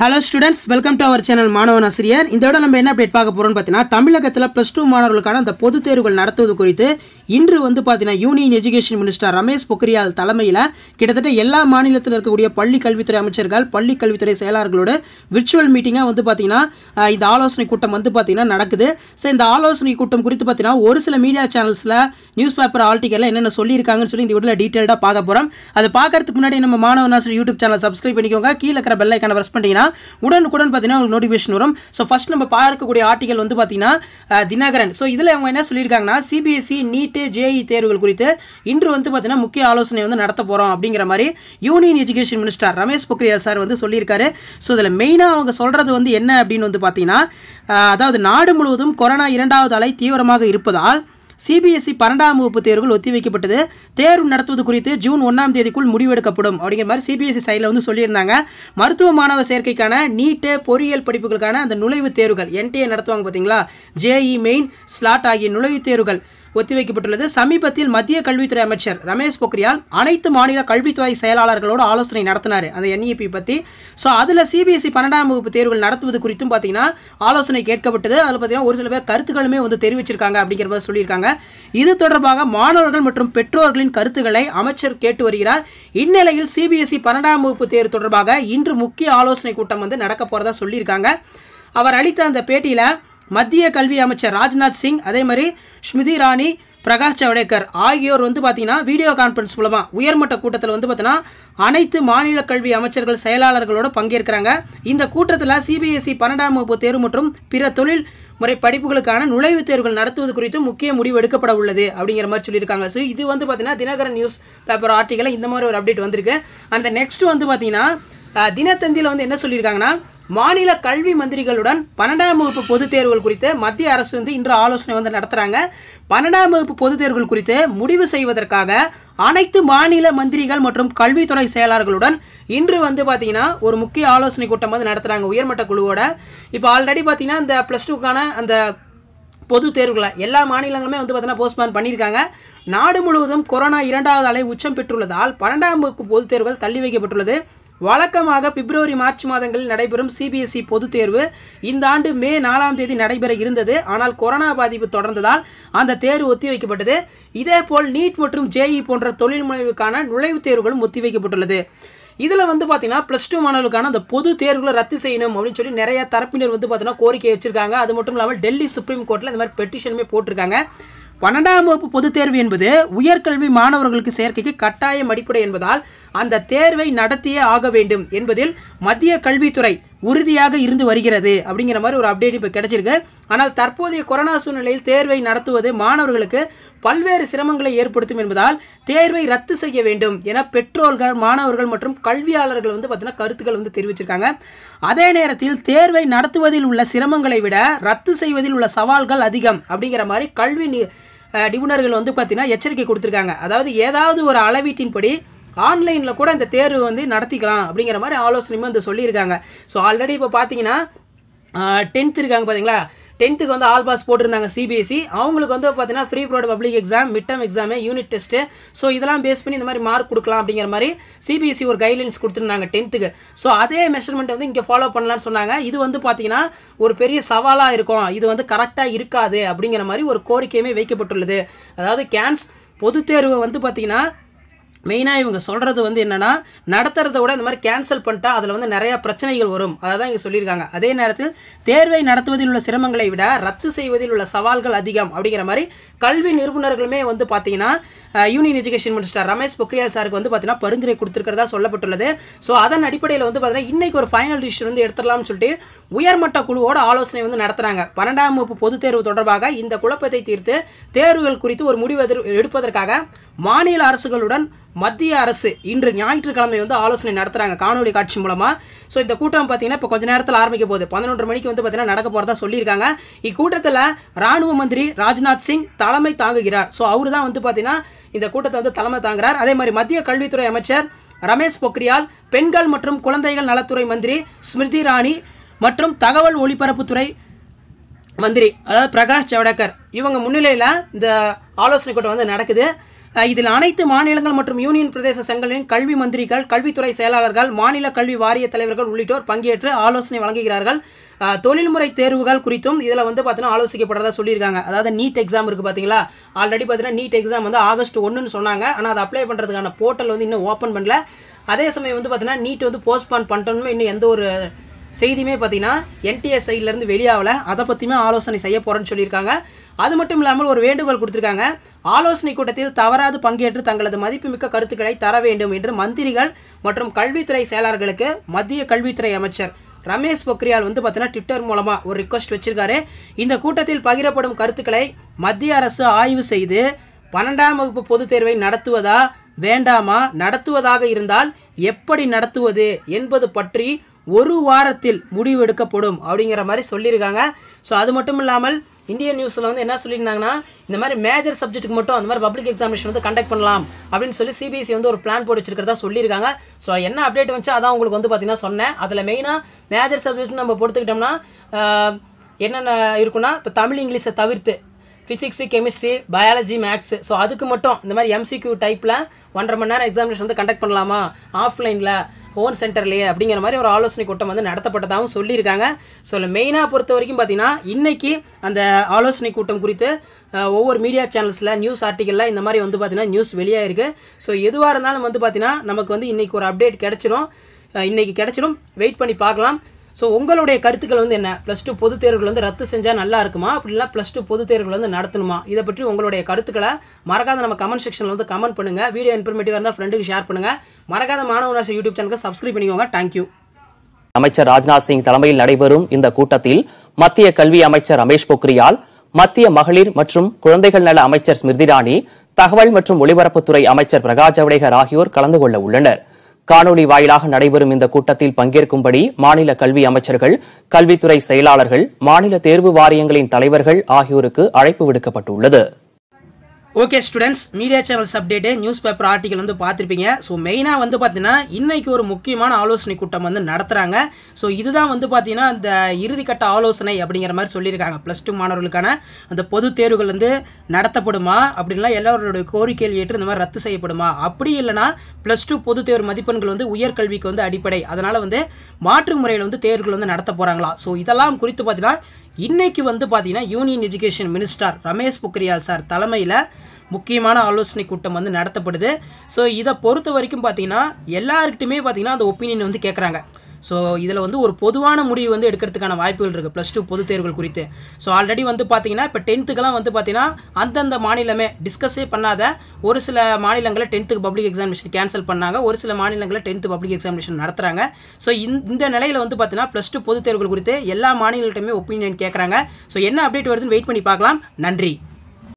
Hello students welcome to our channel மாணவன் ஆசிரியர் இந்த விட நம்ம என்ன அப்டேட் பார்க்க போகிறோம்னு பார்த்தீங்கன்னா தமிழகத்தில் ப்ளஸ் டூ மாணவர்களுக்கான அந்த பொதுத் தேர்வுகள் நடத்துவது குறித்து இன்று வந்து பார்த்தீங்கன்னா union education minister Ramesh Pokhriyal தலைமையில் கிட்டத்தட்ட எல்லா மாநிலத்தில் இருக்கக்கூடிய பள்ளி கல்வித்துறை அமைச்சர்கள் பள்ளி கல்வித்துறை செயலாளர்களோட விர்ச்சுவல் மீட்டிங்காக வந்து பார்த்தீங்கன்னா இந்த ஆலோசனை கூட்டம் வந்து பார்த்தீங்கன்னா நடக்குது. ஸோ இந்த ஆலோசனை கூட்டம் குறித்து பார்த்தீங்கன்னா ஒரு சில மீடியா சேனல்ஸில் நியூஸ் பேப்பர் ஆர்டிக்கலில் என்னென்ன சொல்லியிருக்காங்கன்னு சொல்லி இந்த வீடியோவில் டீட்டெயில்டாக பார்க்க போகிறோம் அதை பார்க்கறதுக்கு முன்னாடி நம்ம மாணவன் ஆசிரியர் யூடியூப் சேனல் சப்ஸ்கிரைப் பண்ணிக்கோங்க. கீழே இருக்கிற பெல்லைக்கான ப்ரெஸ் பண்ணிட்டீங்கன்னா உடனுக்குடன் பார்த்தீங்கன்னா உங்களுக்கு நோட்டிஃபிகேஷன் வரும். ஸோ ஃபஸ்ட் நம்ம பார்க்கக்கூடிய ஆர்டிகல் வந்து பார்த்தீங்கன்னா தினகரன். ஸோ இதில் அவங்க என்ன சொல்லியிருக்காங்கன்னா சிபிஎஸ்சி நீட்டு ஜேஇ தேர்வுகள் குறித்து இன்று வந்து பார்த்தீங்கன்னா முக்கிய ஆலோசனை வந்து நடத்த போகிறோம் அப்படிங்கிற மாதிரி union education minister Ramesh Pokhriyal sir வந்து சொல்லியிருக்காரு. ஸோ இதில் மெயினாக அவங்க சொல்கிறது வந்து என்ன அப்படின்னு வந்து பார்த்தீங்கன்னா அதாவது நாடு முழுவதும் கொரோனா இரண்டாவது அலை தீவிரமாக இருப்பதால் சிபிஎஸ்இ பன்னெண்டாம் வகுப்பு தேர்வுகள் ஒத்திவைக்கப்பட்டது. தேர்வு நடத்துவது குறித்து ஜூன் ஒன்றாம் தேதிக்குள் முடிவெடுக்கப்படும் அப்படிங்கிற மாதிரி சிபிஎஸ்இ சைடில் வந்து சொல்லியிருந்தாங்க. மருத்துவ மாணவர் சேர்க்கைக்கான நீட்டு பொறியியல் படிப்புகளுக்கான அந்த நுழைவுத் தேர்வுகள் என்டிஏ நடத்துவாங்க பார்த்தீங்களா ஜேஇ மெயின் ஸ்லாட் ஆகிய நுழைவுத் தேர்வுகள். ஒத்திவைக்கப்பட்டுள்ளது. சமீபத்தில் மத்திய கல்வித்துறை அமைச்சர் ரமேஷ் பொக்ரியால் அனைத்து மாநில கல்வித்துறை செயலாளர்களோடு ஆலோசனை நடத்தினார். அந்த என்இபி பற்றி ஸோ அதில் சிபிஎஸ்சி பன்னெண்டாம் வகுப்பு தேர்வுகள் நடத்துவது குறித்தும் பார்த்தீங்கன்னா ஆலோசனை கேட்கப்பட்டது. அதில் பார்த்தீங்கன்னா ஒரு சில பேர் கருத்துக்களுமே வந்து தெரிவிச்சிருக்காங்க அப்படிங்கிற மாதிரி சொல்லியிருக்காங்க. இது தொடர்பாக மாணவர்கள் மற்றும் பெற்றோர்களின் கருத்துக்களை அமைச்சர் கேட்டு வருகிறார். இந்நிலையில் சிபிஎஸ்சி பன்னெண்டாம் வகுப்பு தேர்வு தொடர்பாக இன்று முக்கிய ஆலோசனை கூட்டம் வந்து நடக்க போகிறதா சொல்லியிருக்காங்க. அவர் அளித்த அந்த பேட்டியில் மத்திய கல்வி அமைச்சர் ராஜ்நாத் சிங் அதே மாதிரி ஸ்மிருதி இரானி பிரகாஷ் ஜவடேகர் ஆகியோர் வந்து பார்த்தீங்கன்னா வீடியோ கான்ஃபரன்ஸ் மூலமாக உயர்மட்ட கூட்டத்தில் வந்து பார்த்தீங்கன்னா அனைத்து மாநில கல்வி அமைச்சர்கள் செயலாளர்களோட பங்கேற்கிறாங்க. இந்த கூட்டத்தில் சிபிஎஸ்இ பன்னெண்டாம் வகுப்பு தேர்வு மற்றும் பிற தொழில் முறை படிப்புகளுக்கான நுழைவுத் தேர்வுகள் நடத்துவது குறித்து முக்கிய முடிவு எடுக்கப்பட உள்ளது அப்படிங்கிற மாதிரி சொல்லியிருக்காங்க. ஸோ இது வந்து பார்த்தீங்கன்னா தினகரன் நியூஸ் பேப்பர் ஆர்டிக்கல் இந்த மாதிரி ஒரு அப்டேட் வந்திருக்கு. அந்த நெக்ஸ்ட் வந்து பார்த்தீங்கன்னா தினத்தந்தியில் வந்து என்ன சொல்லியிருக்காங்கன்னா மாநில கல்வி மந்திரிகளுடன் பன்னெண்டாம் வகுப்பு பொதுத் தேர்வுகள் குறித்து மத்திய அரசு வந்து இன்று ஆலோசனை வந்து நடத்துகிறாங்க பன்னெண்டாம் வகுப்பு பொதுத் தேர்வுகள் குறித்து முடிவு செய்வதற்காக அனைத்து மாநில மந்திரிகள் மற்றும் கல்வித்துறை செயலாளர்களுடன் இன்று வந்து பார்த்தீங்கன்னா ஒரு முக்கிய ஆலோசனை கூட்டம் வந்து நடத்துகிறாங்க உயர்மட்ட குழுவோட. இப்போ ஆல்ரெடி பார்த்தீங்கன்னா இந்த ப்ளஸ் டூக்கான அந்த பொது தேர்வுகளை எல்லா மாநிலங்களுமே வந்து பார்த்தீங்கன்னா போஸ்ட்மான் பண்ணியிருக்காங்க. நாடு முழுவதும் கொரோனா இரண்டாவது அலை உச்சம் பெற்றுள்ளதால் பன்னெண்டாம் வகுப்பு பொதுத் தேர்வுகள் தள்ளி வைக்கப்பட்டுள்ளது. வழக்கமாக பிப்ரவரி மார்ச் மாதங்களில் நடைபெறும் சிபிஎஸ்இ பொதுத் தேர்வு இந்த ஆண்டு மே நாலாம் தேதி நடைபெற இருந்தது. ஆனால் கொரோனா பாதிப்பு தொடர்ந்ததால் அந்த தேர்வு ஒத்திவைக்கப்பட்டது. இதேபோல் நீட் மற்றும் ஜேஇ போன்ற தொழில் முனைவுக்கான நுழைவுத் தேர்வுகளும் ஒத்திவைக்கப்பட்டுள்ளது. இதில் வந்து பார்த்தீங்கன்னா ப்ளஸ் டூ மாணவர்களுக்கான அந்த பொது தேர்வுகளை ரத்து செய்யணும் அப்படின்னு சொல்லி நிறைய தரப்பினர் வந்து பார்த்தீங்கன்னா கோரிக்கை வச்சிருக்காங்க. அது மட்டும் இல்லாமல் டெல்லி சுப்ரீம் கோர்ட்டில் இந்த மாதிரி பெட்டிஷனுமே போட்டிருக்காங்க. பன்னெண்டாம் வகுப்பு பொதுத் தேர்வு என்பது உயர்கல்வி மாணவர்களுக்கு சேர்க்கைக்கு கட்டாயம் அடிப்படை என்பதால் அந்த தேர்வை நடத்தியே ஆக வேண்டும் என்பதில் மத்திய கல்வித்துறை உறுதியாக இருந்து வருகிறது அப்படிங்கிற மாதிரி ஒரு அப்டேட் இப்போ கிடைச்சிருக்கு. ஆனால் தற்போதைய கொரோனா சூழ்நிலையில் தேர்வை நடத்துவது மாணவர்களுக்கு பல்வேறு சிரமங்களை ஏற்படுத்தும் என்பதால் தேர்வை ரத்து செய்ய வேண்டும் என பெற்றோர்கள் மாணவர்கள் மற்றும் கல்வியாளர்கள் வந்து பார்த்தீங்கன்னா கருத்துக்கள் வந்து தெரிவிச்சிருக்காங்க. அதே நேரத்தில் தேர்வை நடத்துவதில் உள்ள சிரமங்களை விட ரத்து செய்வதில் உள்ள சவால்கள் அதிகம் அப்படிங்கிற மாதிரி கல்வி நிபுணர்கள் வந்து பார்த்தீங்கன்னா எச்சரிக்கை கொடுத்துருக்காங்க. அதாவது ஏதாவது ஒரு அளவீட்டின்படி ஆன்லைனில் கூட இந்த தேர்வு வந்து நடத்திக்கலாம் அப்படிங்கிற மாதிரி ஆலோசனையுமே வந்து சொல்லியிருக்காங்க. ஸோ ஆல்ரெடி இப்போ பார்த்தீங்கன்னா டென்த் இருக்காங்க பார்த்தீங்களா டென்த்துக்கு வந்து ஆல் பாஸ் போட்டிருந்தாங்க சிபிஎஸ்சி அவங்களுக்கு வந்து பார்த்தீங்கன்னா pre board public exam mid term exam unit test so இதெல்லாம் பேஸ் பண்ணி இந்த மாதிரி மார்க் கொடுக்கலாம் அப்படிங்கிற மாதிரி சிபிஎஸ்சி ஒரு கைட்லைன்ஸ் கொடுத்துருந்தாங்க டென்த்துக்கு ஸோ அதே மெஷர்மெண்ட் வந்து இங்கே ஃபாலோ பண்ணலான்னு சொன்னாங்க. இது வந்து பார்த்தீங்கன்னா ஒரு பெரிய சவாலாக இருக்கும். இது வந்து கரெக்டாக இருக்காது அப்படிங்கிற மாதிரி ஒரு கோரிக்கையுமே வைக்கப்பட்டுள்ளது. அதாவது கேன்ஸ் பொதுத்தேர்வு வந்து பார்த்தீங்கன்னா மெயினாக இவங்க சொல்கிறது வந்து என்னென்னா நடத்துறத விட இந்த மாதிரி கேன்சல் பண்ணிட்டா அதில் வந்து நிறையா பிரச்சனைகள் வரும். அதை தான் இங்கே சொல்லியிருக்காங்க. அதே நேரத்தில் தேர்வை நடத்துவதில் உள்ள சிரமங்களை விட ரத்து செய்வதில் உள்ள சவால்கள் அதிகம் அப்படிங்கிற மாதிரி கல்வி நிறுவனர்களுமே வந்து பார்த்தீங்கன்னா union education minister Ramesh Pokhriyal சாருக்கு வந்து பார்த்தீங்கன்னா பரிந்துரை கொடுத்துருக்கிறதா சொல்லப்பட்டுள்ளது. ஸோ அதன் அடிப்படையில் வந்து பார்த்தீங்கன்னா இன்றைக்கு ஒரு ஃபைனல் டிசிஷன் வந்து எடுத்துடலாம்னு சொல்லிட்டு உயர்மட்ட குழுவோட ஆலோசனை வந்து நடத்துகிறாங்க பன்னெண்டாம் வகுப்பு பொதுத் தேர்வு தொடர்பாக இந்த குழப்பத்தை தீர்த்து தேர்வுகள் குறித்து ஒரு முடிவு எதிர்- எடுப்பதற்காக மாநில அரசுகளுடன் மத்திய அரசு இன்று ஞாயிற்றுக்கிழமை வந்து ஆலோசனை நடத்துகிறாங்க காணொலி காட்சி மூலமாக ஸோ இந்த கூட்டம் பார்த்தீங்கன்னா இப்போ கொஞ்ச நேரத்தில் ஆரம்பிக்க போகுது. பதினொன்று மணிக்கு வந்து பார்த்தீங்கன்னா நடக்க போகிறதா சொல்லியிருக்காங்க. இக்கூட்டத்தில் ராணுவ மந்திரி ராஜ்நாத் சிங் தலைமை தாங்குகிறார். ஸோ அவர் தான் வந்து பார்த்தீங்கன்னா இந்த கூட்டத்தை வந்து தலைமை தாங்குகிறார் அதே மாதிரி மத்திய கல்வித்துறை அமைச்சர் ரமேஷ் பொக்ரியால் பெண்கள் மற்றும் குழந்தைகள் நலத்துறை மந்திரி ஸ்மிருதி ராணி மற்றும் தகவல் ஒளிபரப்புத்துறை மந்திரி அதாவது பிரகாஷ் ஜவடேகர். இவங்க முன்னிலையில் இந்த ஆலோசனை கூட்டம் வந்து நடக்குது. இதில் அனைத்து மாநிலங்கள் மற்றும் யூனியன் பிரதேச சங்கங்களின் கல்வி மந்திரிகள் கல்வித்துறை செயலாளர்கள் மாநில கல்வி வாரிய தலைவர்கள் உள்ளிட்டோர் பங்கேற்று ஆலோசனை வழங்குகிறார்கள். தொழில்முறை தேர்வுகள் குறித்தும் இதில் வந்து பார்த்தீங்கன்னா ஆலோசிக்கப்படுறதா சொல்லியிருக்காங்க. அதாவது நீட் எக்ஸாம் இருக்குது பார்த்தீங்களா? ஆல்ரெடி பார்த்தீங்கன்னா நீட் எக்ஸாம் வந்து ஆகஸ்ட் ஒன்றுன்னு சொன்னாங்க. ஆனால் அதை அப்ளை பண்ணுறதுக்கான போர்ட்டல் வந்து இன்னும் ஓப்பன் பண்ணல. அதே சமயம் வந்து பார்த்தீங்கன்னா நீட் வந்து போஸ்ட்பான் பண்ணிட்டோன்னு இன்னும் எந்த ஒரு செய்தியுமே பார்த்தீங்கன்னா என்டிஎஸ் சைட்லேருந்து வெளியாகல அதை பற்றியுமே ஆலோசனை செய்ய போகிறேன்னு சொல்லியிருக்காங்க. அது மட்டும் இல்லாமல் ஒரு வேண்டுகோள் கொடுத்துருக்காங்க. ஆலோசனை கூட்டத்தில் தவறாது பங்கேற்று தங்களது மதிப்புமிக்க கருத்துக்களை தர வேண்டும் என்று மந்திரிகள் மற்றும் கல்வித்துறை செயலாளர்களுக்கு மத்திய கல்வித்துறை அமைச்சர் ரமேஷ் பொக்ரியால் வந்து பார்த்தீங்கன்னா ட்விட்டர் மூலமாக ஒரு ரிக்வஸ்ட் வச்சிருக்காரு. இந்த கூட்டத்தில் பகிரப்படும் கருத்துக்களை மத்திய அரசு ஆய்வு செய்து பன்னெண்டாம் வகுப்பு பொதுத் தேர்வை நடத்துவதா வேண்டாமா நடத்துவதாக இருந்தால் எப்படி நடத்துவது என்பது பற்றி ஒரு வாரத்தில் முடிவு எடுக்கப்படும் அப்படிங்கிற மாதிரி சொல்லியிருக்காங்க. ஸோ அது மட்டும் இல்லாமல் இந்தியன் நியூஸில் வந்து என்ன சொல்லியிருந்தாங்கன்னா இந்த மாதிரி மேஜர் சப்ஜெக்ட்டுக்கு மட்டும் அந்த மாதிரி பப்ளிக் எக்ஸாமினேஷன் வந்து கண்டக்ட் பண்ணலாம் அப்படின்னு சொல்லி சிபிஎஸ்சி வந்து ஒரு பிளான் போட்டு வச்சிருக்கிறதா சொல்லியிருக்காங்க. ஸோ என்ன அப்டேட் வந்துச்சு? அதான் உங்களுக்கு வந்து பார்த்தீங்கன்னா சொன்னேன். அதில் மெயினாக மேஜர் சப்ஜெக்ட் நம்ம பொறுத்துக்கிட்டோம்னா என்னென்ன இருக்குன்னா இப்போ தமிழ் இங்கிலீஷை தவிர்த்து physics chemistry biology maths so அதுக்கு மட்டும் இந்த மாதிரி எம்சிக்யூ டைப்பில் ஒன்றரை மணி நேரம் எக்ஸாமினேஷன் வந்து கண்டக்ட் பண்ணலாமா? ஆஃப்லைனில் ஹோம் சென்டர்லேயே அப்படிங்கிற மாதிரி ஒரு ஆலோசனை கூட்டம் வந்து நடத்தப்பட்டதாகவும் சொல்லியிருக்காங்க. ஸோ மெயினாக பொறுத்த வரைக்கும் பார்த்தீங்கன்னா இன்றைக்கி அந்த ஆலோசனை கூட்டம் குறித்து ஒவ்வொரு மீடியா சேனல்ஸில் நியூஸ் ஆர்டிக்கலில் இந்த மாதிரி வந்து பார்த்தீங்கன்னா நியூஸ் வெளியாகிருக்கு ஸோ எதுவாக இருந்தாலும் வந்து பார்த்தீங்கன்னா நமக்கு வந்து இன்றைக்கி ஒரு அப்டேட் கிடச்சிரும். இன்றைக்கி கிடச்சிரும். வெயிட் பண்ணி பார்க்கலாம். ஸோ உங்களுடைய கருத்துக்கள் வந்து என்ன? ப்ளஸ் டூ பொதுத் தேர்வுகள் வந்து ரத்து செஞ்சால் நல்லா இருக்குமா? அப்படி ப்ளஸ் டூ பொதுத் தேர்வுகள் வந்து நடத்தணுமா? இதை பற்றி உங்களுடைய கருத்துக்களை மறக்காத நம்ம கமெண்ட் செக்ஷனில் வந்து கமெண்ட் பண்ணுங்கள் வீடியோ இன்ஃபர்மேட்டிவாக இருந்தால் ஃப்ரெண்டுக்கு ஷேர் பண்ணுங்கள் மறக்காத மாணவனாசி யூடியூப் சேனலுக்கு சப்ஸ்கிரைப் பண்ணிக்கோங்க. தேங்க்யூ அமைச்சர் ராஜ்நாத் சிங் தலைமையில் நடைபெறும் இந்த கூட்டத்தில் மத்திய கல்வி அமைச்சர் ரமேஷ் பொக்ரியால் மத்திய மகளிர் மற்றும் குழந்தைகள் நல அமைச்சர் ஸ்மிருதி இரானி தகவல் மற்றும் ஒலிபரப்புத்துறை அமைச்சர் பிரகாஷ் ஜவடேகர் ஆகியோர் கலந்து கொள்ள உள்ளனர். காணொலி வாயிலாக நடைபெறும் இந்த கூட்டத்தில் பங்கேற்கும்படி மாநில கல்வி அமைச்சர்கள் கல்வித்துறை செயலாளர்கள் மாநில தேர்வு வாரியங்களின் தலைவர்கள் ஆகியோருக்கு அழைப்பு விடுக்கப்பட்டுள்ளது. Okay students media channels update news paper article வந்து பார்த்துருப்பீங்க. ஸோ மெயினாக வந்து பார்த்தீங்கன்னா இன்றைக்கு ஒரு முக்கியமான ஆலோசனை கூட்டம் வந்து நடத்துகிறாங்க ஸோ இதுதான் வந்து பார்த்தீங்கன்னா இந்த இறுதிக்கட்ட ஆலோசனை அப்படிங்கிற மாதிரி சொல்லியிருக்காங்க. ப்ளஸ் டூ மாணவர்களுக்கான அந்த பொது தேர்வுகள் வந்து நடத்தப்படுமா? அப்படின்லாம் எல்லாரோட கோரிக்கையில் ஏற்று இந்த மாதிரி ரத்து செய்யப்படுமா? அப்படி இல்லைனா ப்ளஸ் டூ பொது தேர்வு மதிப்பெண்கள் வந்து உயர்கல்விக்கு வந்து அடிப்படை. அதனால் வந்து மாற்று முறையில் வந்து தேர்வுகள் வந்து நடத்த போகிறாங்களா ஸோ இதெல்லாம் குறித்து பார்த்தீங்கன்னா இன்னைக்கு வந்து பார்த்திங்கன்னா union education minister Ramesh Pokhriyal sir தலைமையில் முக்கியமான ஆலோசனை கூட்டம் வந்து நடத்தப்படுது. ஸோ இதை பொறுத்த வரைக்கும் பார்த்தீங்கன்னா எல்லாருக்கிட்டுமே பார்த்திங்கன்னா அந்த ஒப்பீனியன் வந்து கேட்குறாங்க ஸோ இதில் வந்து ஒரு பொதுவான முடிவு வந்து எடுக்கிறதுக்கான வாய்ப்புகள் இருக்குது ப்ளஸ் டூ பொதுத் தேர்வுகள் குறித்து. ஸோ ஆல்ரெடி வந்து பார்த்தீங்கன்னா இப்போ டென்த்துக்கெல்லாம் வந்து பார்த்தீங்கன்னா அந்தந்த மாநிலமே டிஸ்கஸே பண்ணாத ஒரு சில மாநிலங்களில் டென்த்துக்கு பப்ளிக் எக்ஸாமினேஷன் கேன்சல் பண்ணாங்க. ஒரு சில மாநிலங்களில் டென்த்து பப்ளிக் எக்ஸாமினேஷன் நடத்துகிறாங்க ஸோ இந்த நிலையில் வந்து பார்த்தீங்கன்னா ப்ளஸ் டூ பொது தேர்வுகள் குறித்து எல்லா மாநிலங்கள்ட்டையுமே ஒப்பீனியன் கேட்குறாங்க ஸோ என்ன அப்டேட் வருதுன்னு வெயிட் பண்ணி பார்க்கலாம் நன்றி.